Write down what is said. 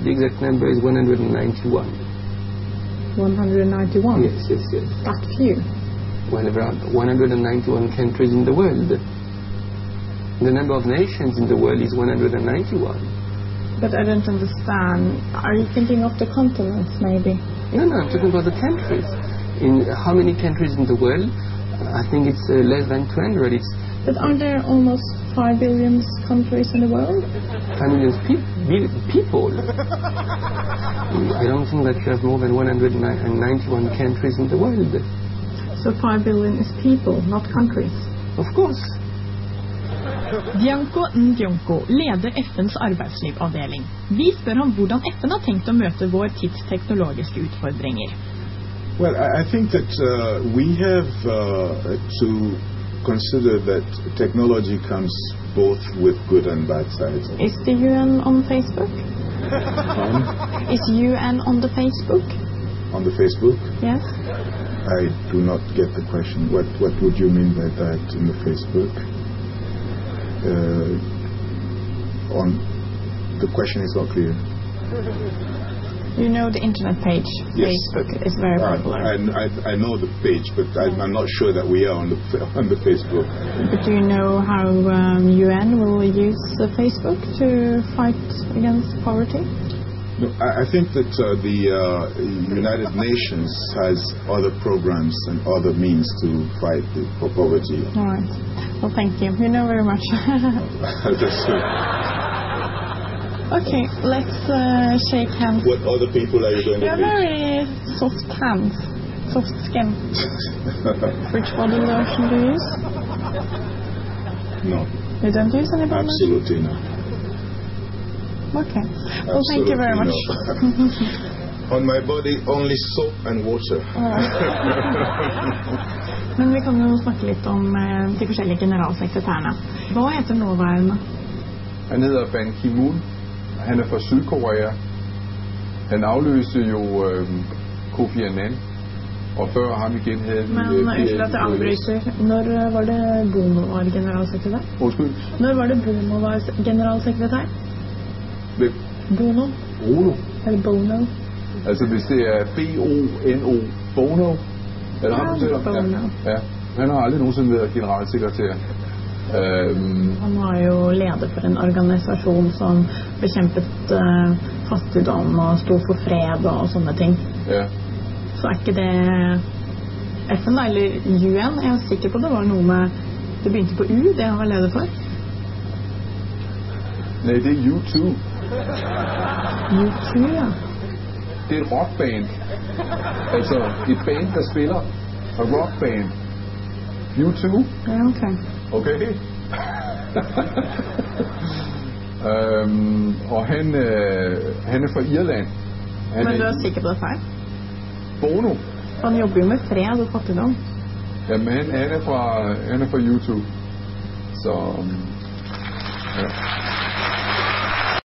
The exact number is 191. 191? Yes, yes, yes. That few? Well, there are 191 countries in the world. The number of nations in the world is 191. But I don't understand. Are you thinking of the continents, maybe? No, no, I'm talking about the countries. In how many countries in the world? I think it's uh, less than 200. It's But aren't there almost 5 billion countries in the world? 5 million pe- bil- people. I don't think that you have more than 191 countries in the world. So 5 billion is people, not countries. Of course. Bianco Ndjonko leder FNs arbeidslivavdeling. Vi spør ham hvordan FN har tenkt å møte vår tids teknologiske utfordringer. Well, I I think that uh, we have uh, to consider that technology comes both with good and bad sides. Is the UN on Facebook? Um, Is UN on the Facebook? on the Facebook, Yes. I do not get the question. What What would you mean by that in the Facebook? Uh, on the question is not clear. You know the internet page, Yes. Facebook, is very Uh, popular. I, I, I know the page, but I, I'm not sure that we are on the on the Facebook. But do you know how um, UN will use uh, Facebook to fight against poverty? No, I, I think that uh, the uh, United Nations has other programs and other means to fight the, for poverty. All right. Well, thank you. You know very much. That's, okay, let's uh, shake hands. what other people are you going You to meet? very soft hands, soft skin. Which body lotion do you use? no, You don't use any body absolutely not. Okay. Well, thank you very much. Not. On my body, only soap and water. Men vi kan jo snakke litt om eh, de forskjellige generalsekretærene. Hva heter nåværende? Han hedder Ban Ki-moon. Han er fra Sydkorea. Han afløste jo øh, Kofi Annan. Og før ham igen havde vi... Men øh, unnskyld at jeg avbryter. Når eh, var det Bono var generalsekretær? Undskyld. Når var det Bono var generalsekretær? Hvem? Bono? Bruno. Eller Bono? Altså hvis det er B-O-N-O. Bono. Er det ham, du Ja? Bono. Ja. ja. Han har aldrig nogensinde været generalsekretær. Øhm, Han var jo leder for en organisasjon som bekjempet eh, fattigdom og sto for fred og sånne ting. ja. Så er ikke det FN, da, eller UN? Jeg er sikker på det var noe med Det begynte på U, det han var leder for. Nej, det er U2. U2, ja. Det er et rockband. Altså et band, der spiller. Og rockband. U2. Ja, ok. Okay. øhm, og han, øh, han er fra Irland. Han Men du er er sikker på det er feil? Bono. Han jobber jo med fred og fattigdom. Jamen, han, han, er fra, han er fra YouTube. Så, øhm, ja.